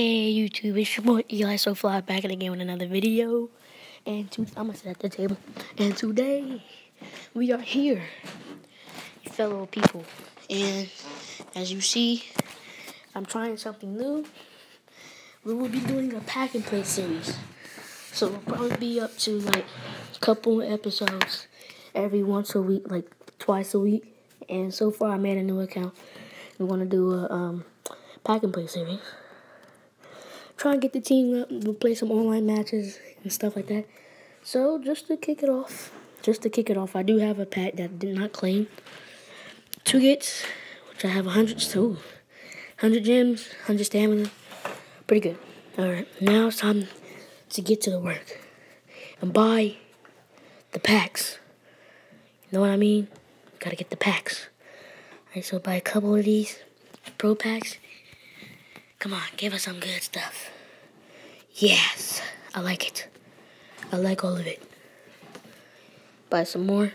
Hey YouTube, it's your boy Eli So Fly back again with another video. And to, I'm gonna sit at the table. And today we are here, fellow people. And as you see, I'm trying something new. We will be doing a pack and play series. So we'll probably be up to like a couple episodes every once a week, like twice a week. And so far I made a new account. We wanna do a um, pack and play series try and get the team up. We'll play some online matches and stuff like that. So just to kick it off, just to kick it off, I do have a pack that did not claim. Two gets, which I have 100, so 100 gems, 100 stamina. Pretty good. Alright, now it's time to get to the work and buy the packs. You know what I mean? Gotta get the packs. Alright, so buy a couple of these pro packs Come on, give us some good stuff. Yes, I like it. I like all of it. Buy some more.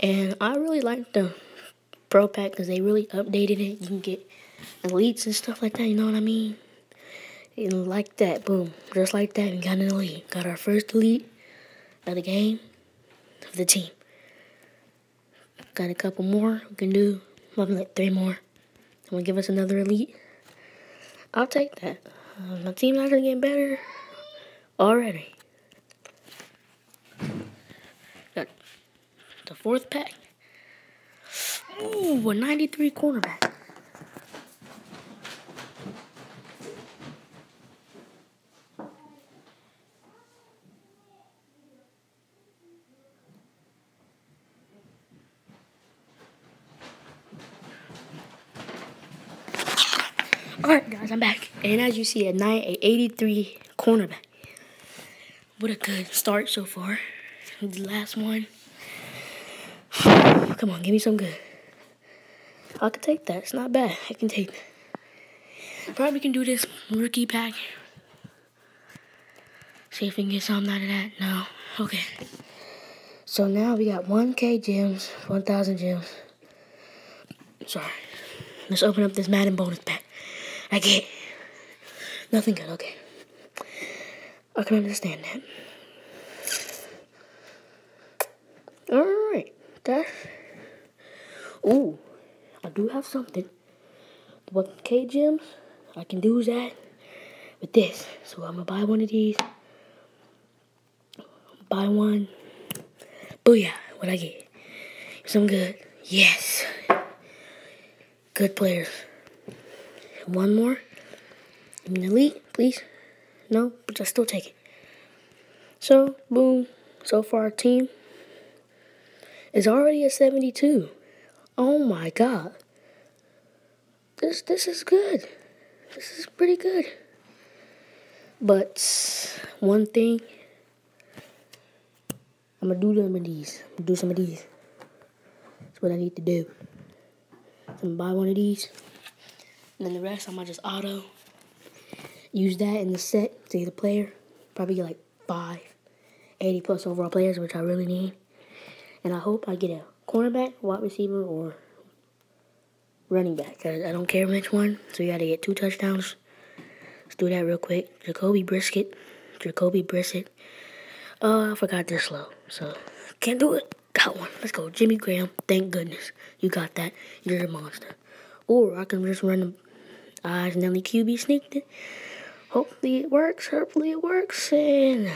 And I really like the Pro Pack because they really updated it. You can get elites and stuff like that, you know what I mean? And like that, boom. Just like that, we got an elite. Got our first elite of the game, of the team. Got a couple more we can do Maybe like three more. And will give us another elite. I'll take that. Uh, my team's actually getting better already. Got the fourth pack. Ooh, a 93 cornerback. Alright guys, I'm back. And as you see, a 9 a 83 cornerback. What a good start so far. The last one. Come on, give me some good. I can take that. It's not bad. I can take that. Probably can do this rookie pack. See if we can get something out of that. No. Okay. So now we got 1k gems, 1,000 gems. Sorry. Let's open up this Madden bonus pack. I can't. Nothing good, okay. I can understand that. Alright, that's. Ooh, I do have something. What K gems? I can do that with this. So I'm gonna buy one of these. Buy one. Booyah, what I get? Some good. Yes. Good players. One more. Elite, please. No, but I still take it. So, boom. So far, our team is already at 72. Oh my god. This this is good. This is pretty good. But one thing, I'm gonna do some of these. I'm gonna do some of these. That's what I need to do. So I'm gonna buy one of these. And then the rest, I'm gonna just auto. Use that in the set to get a player. Probably get like five, 80 plus overall players, which I really need. And I hope I get a cornerback, wide receiver, or running back. I don't care which one. So you gotta get two touchdowns. Let's do that real quick. Jacoby Brisket. Jacoby Brissett. Oh, I forgot this slow. So, can't do it. Got one. Let's go. Jimmy Graham. Thank goodness. You got that. You're a monster. Or I can just run the I accidentally QB sneaked it. Hopefully it works. Hopefully it works. And uh,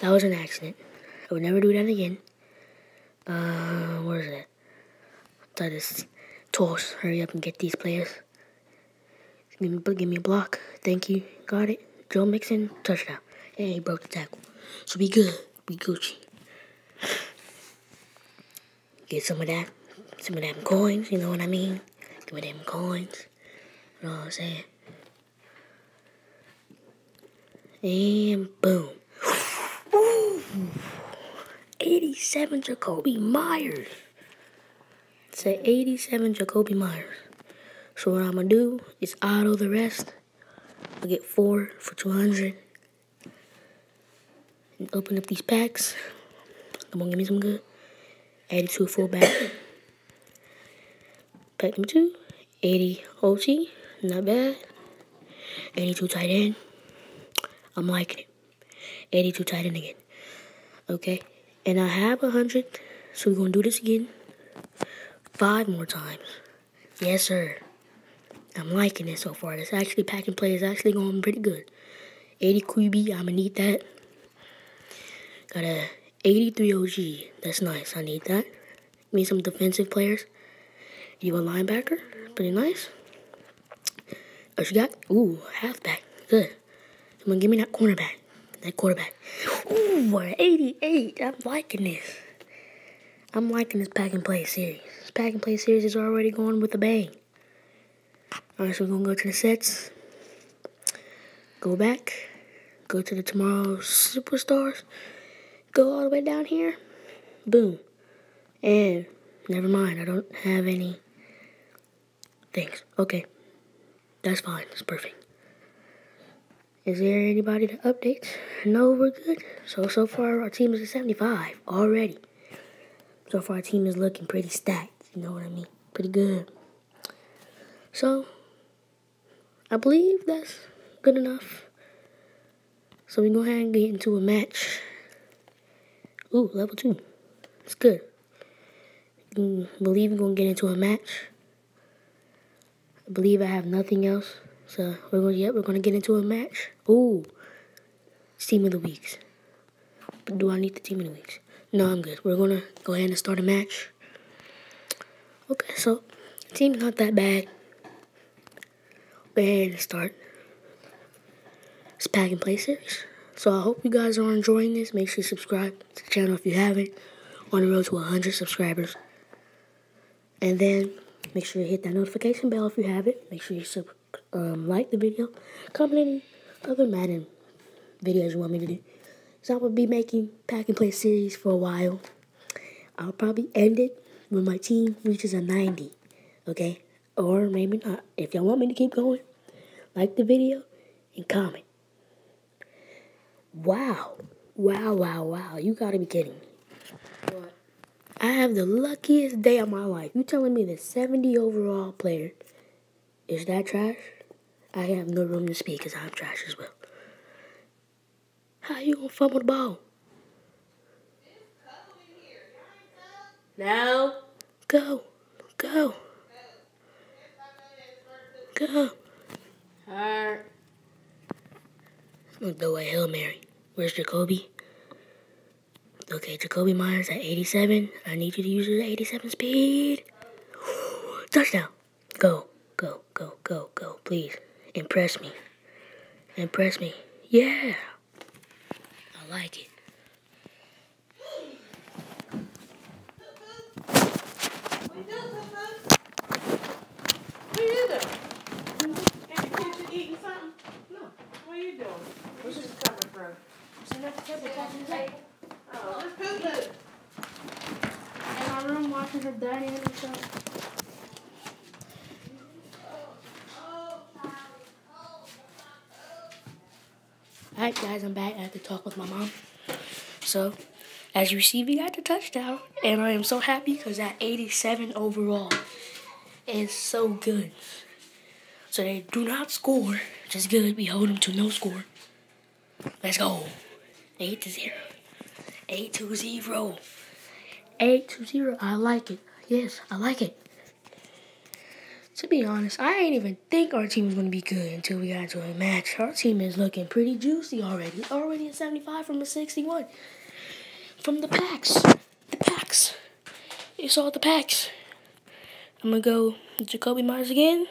that was an accident. I would never do that again. Uh, where is it? This toss. Hurry up and get these players. Give me, give me a block. Thank you. Got it. Joe Mixon, touchdown. And he broke the tackle. So be good. Be Gucci. Get some of that. Some of them coins. You know what I mean? Give me them coins. You know what I'm saying? And boom. Ooh. 87 Jakobi Meyers. Say 87 Jakobi Meyers. So what I'm gonna do is auto the rest. I'll get four for 200. And open up these packs. Come on, give me some good. 82 fullback. Pack number two, 80 OT, not bad. 82 tight end. I'm liking it. 82 tight end again. Okay. And I have 100, so we're going to do this again. Five more times. Yes, sir. I'm liking it so far. This actually packing play is actually going pretty good. 80 QB, I'm going to need that. Got a 83 OG. That's nice. I need that. Need some defensive players. You a linebacker. Pretty nice. Oh, she got, ooh, halfback. Good. Come on, give me that cornerback. That quarterback. Ooh, 88. I'm liking this. I'm liking this pack and play series. This pack and play series is already going with a bang. Alright, so we're going to go to the sets. Go back. Go to the tomorrow's superstars. Go all the way down here. Boom. And never mind, I don't have any things. Okay. That's fine. That's perfect. Is there anybody to update? No, we're good. So, so far our team is at 75 already. So far our team is looking pretty stacked. You know what I mean? Pretty good. So, I believe that's good enough. So we go ahead and get into a match. Ooh, level two. It's good. I believe we're gonna get into a match. I believe I have nothing else. So we're gonna yep, we're gonna get into a match. Ooh. Team of the weeks. But do I need the team of the weeks? No, I'm good. We're gonna go ahead and start a match. Okay, so team's not that bad. Go ahead and start It's pack and play series. So I hope you guys are enjoying this. Make sure you subscribe to the channel if you haven't. On the road to 100 subscribers. And then make sure you hit that notification bell if you have it. Make sure you sub um, like the video, comment any other Madden videos you want me to do. So I will be making pack and play series for a while. I'll probably end it when my team reaches a 90, okay? Or maybe not. If y'all want me to keep going, like the video and comment. Wow. Wow, wow, wow. You gotta be kidding me. I have the luckiest day of my life. You telling me the 70 overall player is that trash? I have no room to speak because I'm trash as well. How you gonna fumble the ball? No. Go. Go. Go. Hurt. I'm throw a Hail Mary. Where's Jakobi? Okay, Jakobi Meyers at 87. I need you to use your 87 speed. Touchdown. Go. Go, go, go, go, please. Impress me. Impress me. Yeah. I like it. What are you doing? In the kitchen eating something? No. What are you doing? Where's this coming from? Oh, this poo In our room watching her dynamic show. Alright guys, I'm back. I had to talk with my mom. So, as you see, we got the touchdown. And I am so happy because that 87 overall is so good. So they do not score, is good. We hold them to no score. Let's go. 8 to 0. 8 to 0. 8 to 0. I like it. Yes, I like it. To be honest, I ain't even think our team was going to be good until we got into a match. Our team is looking pretty juicy already. Already at 75 from a 61. From the packs. The packs. It's all the packs. I'm going to go Jakobi Meyers again.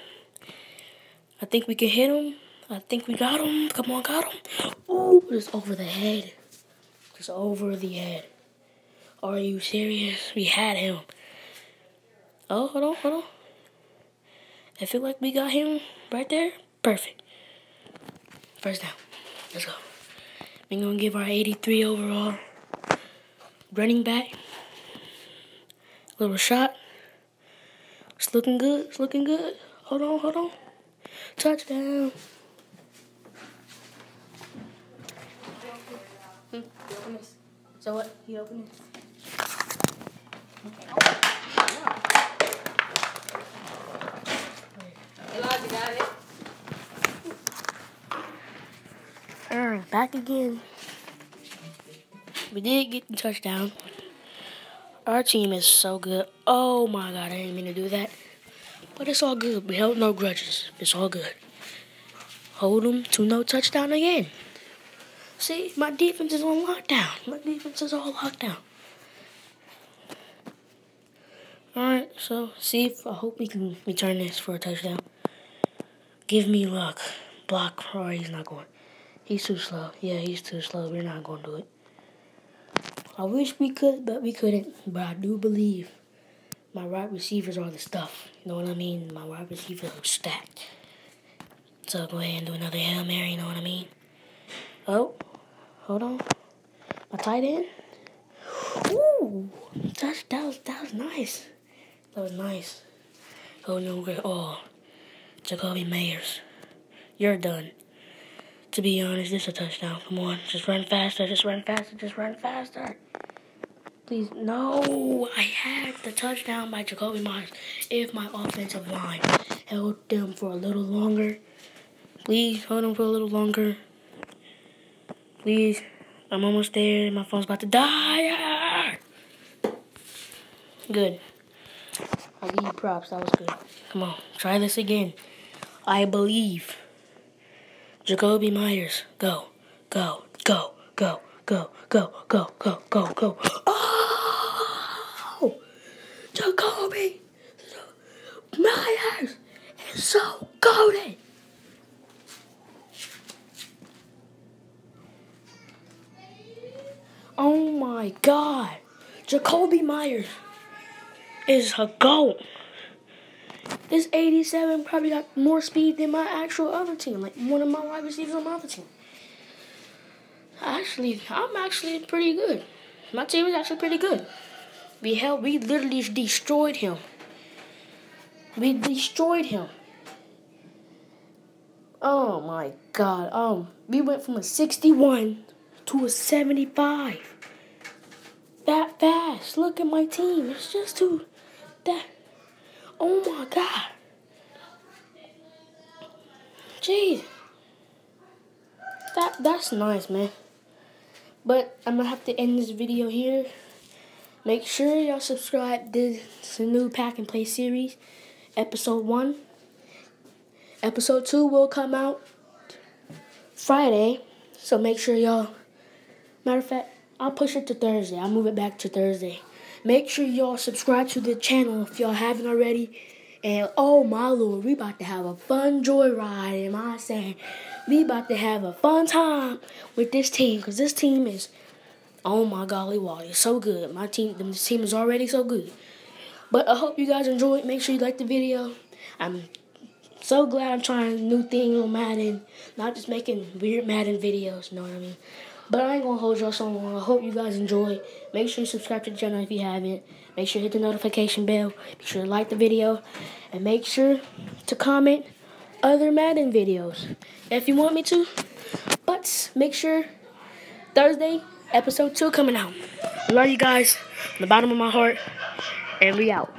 I think we can hit him. I think we got him. Come on, got him. Ooh, just over the head. Just over the head. Are you serious? We had him. Oh, hold on, hold on. I feel like we got him right there. Perfect. First down. Let's go. We're going to give our 83 overall running back little shot. It's looking good. It's looking good. Hold on, hold on. Touchdown. Hmm, you open this. So what? You open it. Okay. got it. Alright, back again. We did get the touchdown. Our team is so good. Oh my god, I didn't mean to do that. But it's all good. We held no grudges. It's all good. Hold them to no touchdown again. See, my defense is on lockdown. My defense is all locked down. Alright, so see if I hope we can return this for a touchdown. Give me luck. Block. Oh, he's not going. He's too slow. Yeah, he's too slow. We're not going to do it. I wish we could, but we couldn't. But I do believe my wide receivers are the stuff. You know what I mean? My wide receivers are stacked. So go ahead and do another Hail Mary, you know what I mean? Oh, hold on. My tight end. Ooh, that, that, was, that was nice. That was nice. Oh, no, great. Oh, Jakobi Meyers. You're done. To be honest, this is a touchdown. Come on, just run faster, just run faster, just run faster. Please, no, I had the touchdown by Jakobi Meyers. If my offensive line held them for a little longer, please hold them for a little longer. Please, I'm almost there. My phone's about to die. Good. I'll give you props. That was good. Come on, try this again. I believe. Jakobi Meyers, go, go, go, go, go, go, go, go, go, go. Oh! Jakobi Meyers is so goaded. Oh my God. Jakobi Meyers is a goat. This 87 probably got more speed than my actual other team, like one of my wide receivers on my other team. Actually, I'm actually pretty good. My team is actually pretty good. We held, we literally destroyed him. We destroyed him. Oh my god. Um, we went from a 61 to a 75. That fast. Look at my team. It's just too that Oh my god. Jeez. That that's nice, man. But I'm gonna have to end this video here. Make sure y'all subscribe. This new pack and play series, episode one. Episode two will come out Friday, so make sure y'all. Matter of fact, I'll push it to Thursday. I'll move it back to Thursday. Make sure y'all subscribe to the channel if y'all haven't already. And oh my lord, we about to have a fun joyride. Am I saying? We about to have a fun time with this team because this team is, oh my golly wally, so good. My team, this team is already so good. But I hope you guys enjoyed. Make sure you like the video. I'm so glad I'm trying new thing on Madden, not just making weird Madden videos. You know what I mean? But I ain't gonna hold y'all so long. I hope you guys enjoy. Make sure you subscribe to the channel if you haven't. Make sure you hit the notification bell. Be sure to like the video. And make sure to comment other Madden videos if you want me to. But make sure Thursday, episode 2 coming out. Love you guys from the bottom of my heart. And we out.